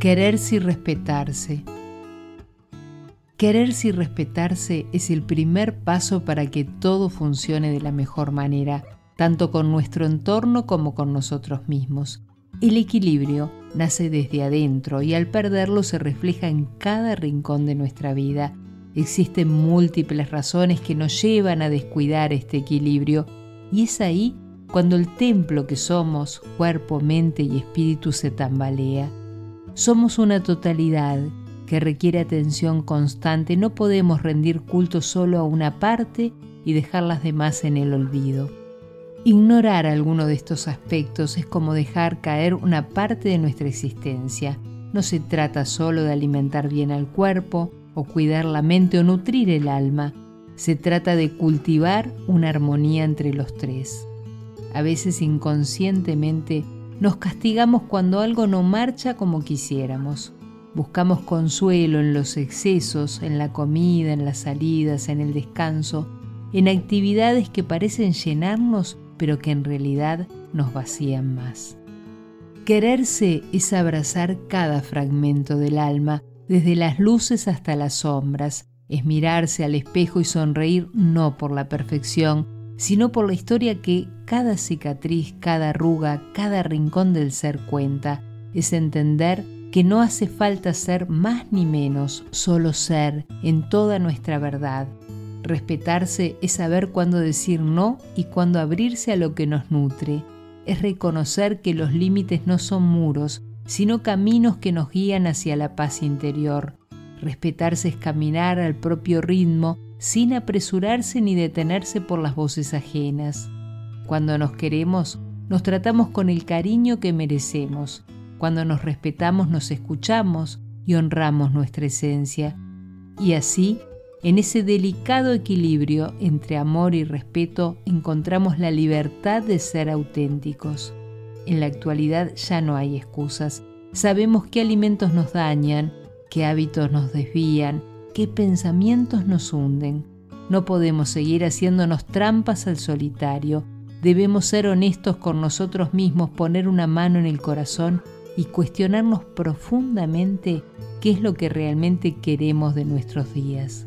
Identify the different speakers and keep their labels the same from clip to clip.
Speaker 1: Quererse y respetarse. Quererse y respetarse es el primer paso para que todo funcione de la mejor manera, tanto con nuestro entorno como con nosotros mismos. El equilibrio nace desde adentro y al perderlo se refleja en cada rincón de nuestra vida. Existen múltiples razones que nos llevan a descuidar este equilibrio y es ahí cuando el templo que somos, cuerpo, mente y espíritu se tambalea. Somos una totalidad que requiere atención constante. No podemos rendir culto solo a una parte y dejar las demás en el olvido. Ignorar alguno de estos aspectos es como dejar caer una parte de nuestra existencia. No se trata solo de alimentar bien al cuerpo o cuidar la mente o nutrir el alma. Se trata de cultivar una armonía entre los tres. A veces inconscientemente nos castigamos cuando algo no marcha como quisiéramos. Buscamos consuelo en los excesos, en la comida, en las salidas, en el descanso, en actividades que parecen llenarnos pero que en realidad nos vacían más. Quererse es abrazar cada fragmento del alma, desde las luces hasta las sombras, es mirarse al espejo y sonreír no por la perfección, sino por la historia que cada cicatriz, cada arruga, cada rincón del ser cuenta, es entender que no hace falta ser más ni menos, solo ser en toda nuestra verdad. Respetarse es saber cuándo decir no y cuándo abrirse a lo que nos nutre. Es reconocer que los límites no son muros, sino caminos que nos guían hacia la paz interior. Respetarse es caminar al propio ritmo sin apresurarse ni detenerse por las voces ajenas. Cuando nos queremos, nos tratamos con el cariño que merecemos. Cuando nos respetamos, nos escuchamos y honramos nuestra esencia. Y así, en ese delicado equilibrio entre amor y respeto, encontramos la libertad de ser auténticos. En la actualidad ya no hay excusas. Sabemos qué alimentos nos dañan, qué hábitos nos desvían, qué pensamientos nos hunden. No podemos seguir haciéndonos trampas al solitario. Debemos ser honestos con nosotros mismos, poner una mano en el corazón y cuestionarnos profundamente qué es lo que realmente queremos de nuestros días.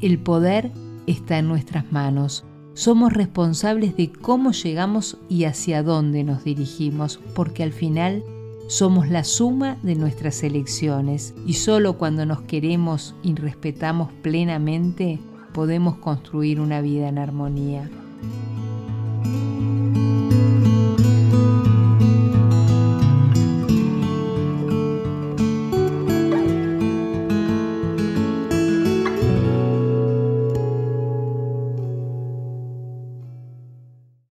Speaker 1: El poder está en nuestras manos. Somos responsables de cómo llegamos y hacia dónde nos dirigimos, porque al final somos la suma de nuestras elecciones y solo cuando nos queremos y respetamos plenamente podemos construir una vida en armonía.